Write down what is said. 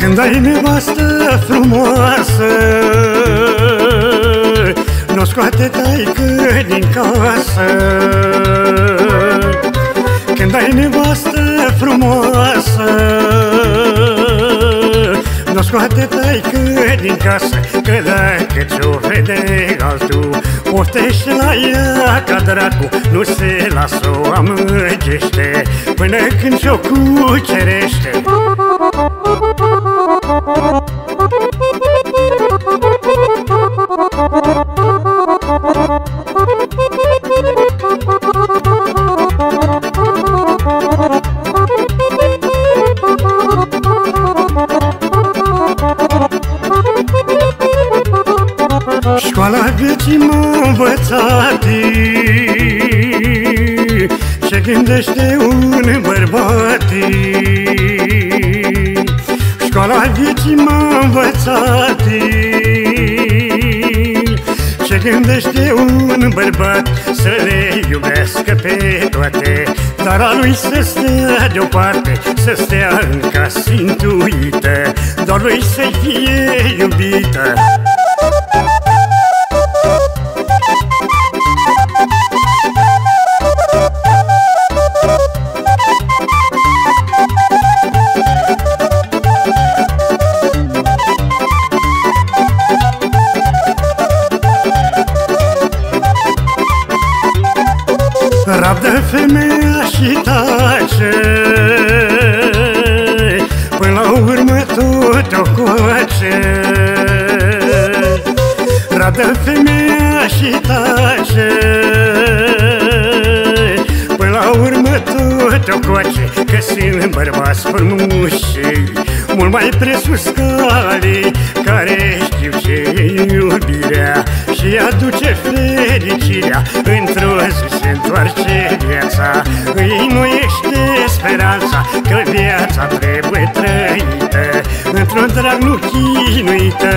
Când ai nevastă frumoasă Nu scoate taică din casă. Când ai nevastă frumoasă Nu scoate taică din casă. Că dacă ți-o vede altul Poftește la ea ca dracu Nu se lasă o amăgește Până când și-o cucerește Școala vieții m-a învățat. Ce gândește un bărbat. Școala vieții m-a învățat. Ce gândește un bărbat Să le iubească pe toate Dar a lui să stea deoparte Să stea în casă intuită Doar lui să fie iubită. Rabdă femeia și tace. Până la urmă tot o coace Rabdă femeia și tace. Până la urmă tot o coace Că sunt bărbați frumoși Mult mai presus cale Care știu ce e iubirea Și aduce fericirea. Într-o zi se întoarce viața. Îi nuiește speranța Că viața trebuie trăită. Într-o drag nu chinuită